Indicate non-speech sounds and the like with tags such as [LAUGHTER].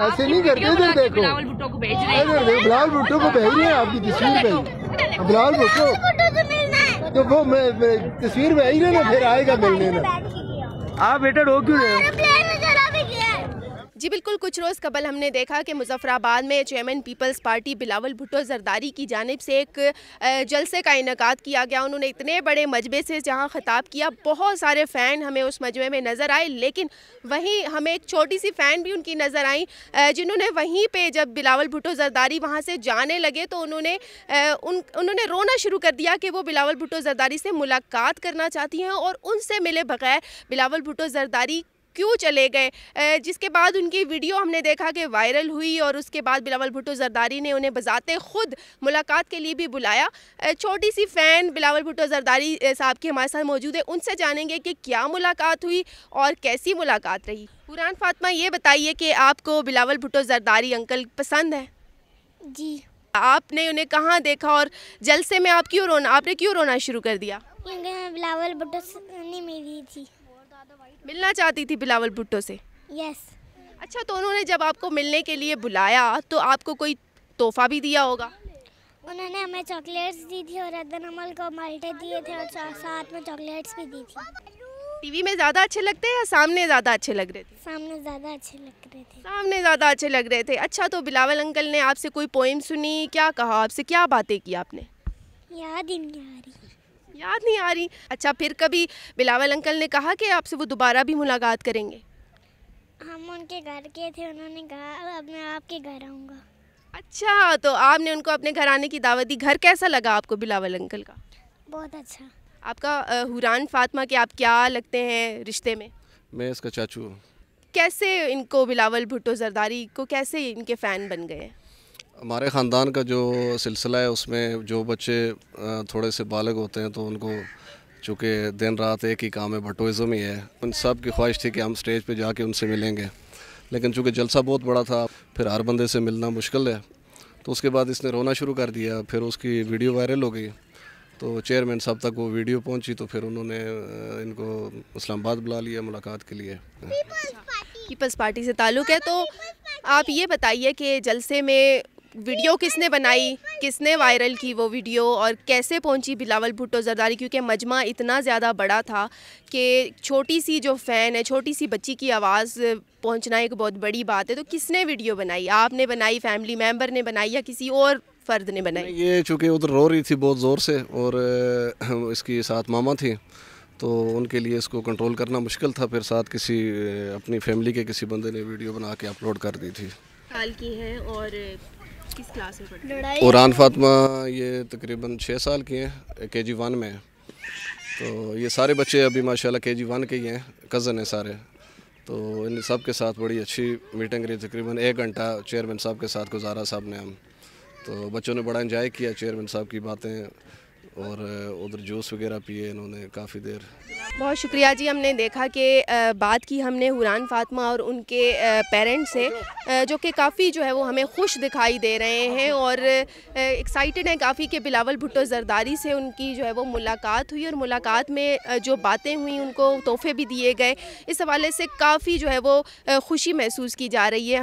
ایسے نہیں کرتے ادھر دیکھو۔ ہیں ادھر دیکھو بلال بھٹو کو بھیج رہے ہیں آپ کی تصویر بھیج بلال بھٹو تو وہ میں تصویر بھیج رہے نا پھر آئے گا ملنے نا۔ آپ بیٹا رو کیوں رہے ہو؟ جی بالکل، کچھ روز قبل ہم نے دیکھا کہ مظفر آباد میں چیئرمین پیپلز پارٹی بلاول بھٹو زرداری کی جانب سے ایک جلسے کا انعقاد کیا گیا۔ انہوں نے اتنے بڑے مجبے سے جہاں خطاب کیا، بہت سارے فین ہمیں اس مجمع میں نظر آئے۔ لیکن وہیں ہمیں ایک چھوٹی سی فین بھی ان کی نظر آئیں جنہوں نے وہیں پہ جب بلاول بھٹو زرداری وہاں سے جانے لگے تو انہوں نے ان، انہوں نے رونا شروع کر دیا کہ وہ بلاول بھٹو زرداری سے ملاقات کرنا چاہتی ہیں اور ان سے ملے بغیر بلاول بھٹو زرداری کیوں چلے گئے؟ جس کے بعد ان کی ویڈیو ہم نے دیکھا کہ وائرل ہوئی اور اس کے بعد بلاول بھٹو زرداری نے انہیں بذات خود ملاقات کے لیے بھی بلایا۔ چھوٹی سی فین بلاول بھٹو زرداری صاحب کی ہمارے ساتھ موجود ہے۔ ان سے جانیں گے کہ کیا ملاقات ہوئی اور کیسی ملاقات رہی۔ قرآن فاطمہ یہ بتائیے کہ آپ کو بلاول بھٹو زرداری انکل پسند ہے؟ جی۔ آپ نے انہیں کہاں دیکھا اور جلسے میں آپ کیوں رونا آپ نے کیوں رونا شروع کر دیا؟ بلاول بھٹو سے نہیں ملی تھی۔ ملنا چاہتی تھی بلاول بھٹو سے۔ یس اچھا تو انہوں نے جب آپ کو ملنے کے لیے بلایا تو آپ کو کوئی تحفہ بھی دیا ہوگا؟ انہوں نے ہمیں چاکلیٹس دی تھی اور ردن عمل کو مالٹے دیے تھے اور سا- ساتھ میں چاکلیٹس بھی دی تھی۔ ٹی وی میں زیادہ اچھے لگتے ہیں یا سامنے زیادہ اچھے لگ رہے تھے؟ سامنے زیادہ اچھے لگ رہے تھے۔ سامنے زیادہ اچھے لگ رہے تھے۔ اچھا تو بلاول انکل نے آپ سے کوئی پوئم سنی کیا کہا؟ آپ سے کیا باتیں کی آپ نے؟ یاد ہی نہیں آ رہی۔ یاد نہیں آ رہی۔ اچھا پھر کبھی بلاول انکل نے کہا کہ آپ سے وہ دوبارہ بھی ملاقات کریں گے؟ ہم ان کے گھر کے تھے انہوں نے کہا اب میں آپ کے گھر آؤں گا۔ اچھا تو آپ نے ان کو اپنے گھر آنے کی دعوت دی۔ گھر کیسا لگا آپ کو بلاول انکل کا؟ بہت اچھا۔ آپ کا حوران فاطمہ کے آپ کیا لگتے ہیں رشتے میں؟ میں اس کا چاچو ہوں۔ کیسے ان کو بلاول بھٹو زرداری کو کیسے ان کے فین بن گئے؟ ہیں ہمارے خاندان کا جو سلسلہ ہے، اس میں جو بچے تھوڑے سے بالغ ہوتے ہیں تو ان کو چونکہ دن رات ایک ہی کام ہے بھٹوازم ہی ہے۔ ان سب کی خواہش تھی کہ ہم اسٹیج پہ جا کے ان سے ملیں گے۔ لیکن چونکہ جلسہ بہت بڑا تھا، پھر ہر بندے سے ملنا مشکل ہے۔ تو اس کے بعد اس نے رونا شروع کر دیا، پھر اس کی ویڈیو وائرل ہو گئی۔ تو چیئرمین صاحب تک وہ ویڈیو پہنچی تو پھر انہوں نے ان کو اسلام آباد بلا لیا ملاقات کے لیے۔ پیپلز پارٹی سے تعلق ہے تو آپ یہ بتائیے کہ جلسے میں ویڈیو کس نے بنائی؟ کس نے وائرل کی وہ ویڈیو؟ اور کیسے پہنچی بلاول بھٹو زرداری؟ کیونکہ مجمع اتنا زیادہ بڑا تھا کہ چھوٹی سی جو فین ہے چھوٹی سی بچی کی آواز پہنچنا ایک بہت بڑی بات ہے۔ تو کس نے ویڈیو بنائی؟ آپ نے بنائی فیملی ممبر نے بنائی یا کسی اور فرد نے بنائی؟ یہ چونکہ ادھر رو رہی تھی بہت زور سے اور [COUGHS] اس کی ساتھ ماما تھی تو ان کے لیے اس کو کنٹرول کرنا مشکل تھا۔ پھر ساتھ کسی اپنی فیملی کے کسی بندے نے ویڈیو بنا کے اپلوڈ کر دی تھی۔ سال کی ہیں اور کس کلاس میں قرآن فاطمہ یہ تقریباً چھ سال کی ہیں، کے جی ون میں تو یہ سارے بچے ابھی ماشاءاللہ کے جی ون کے ہی ہیں کزن ہیں سارے۔ تو ان سب کے ساتھ بڑی اچھی میٹنگ رہی، تقریباً ایک گھنٹہ چیئرمین صاحب کے ساتھ گزارا صاحب نے ہم۔ تو بچوں نے بڑا انجوائے کیا چیئرمین صاحب کی باتیں۔ اور ادھر جوس وغیرہ پیے انہوں نے کافی دیر۔ بہت شکریہ جی ہم نے دیکھا کہ بات کی ہم نے حوران فاطمہ اور ان کے پیرنٹس سے جو کہ کافی جو ہے وہ ہمیں خوش دکھائی دے رہے ہیں اور ایکسائٹیڈ ہیں کافی کہ بلاول بھٹو زرداری سے ان کی جو ہے وہ ملاقات ہوئی اور ملاقات میں جو باتیں ہوئیں ان کو تحفے بھی دیے گئے۔ اس حوالے سے کافی جو ہے وہ خوشی محسوس کی جا رہی ہے۔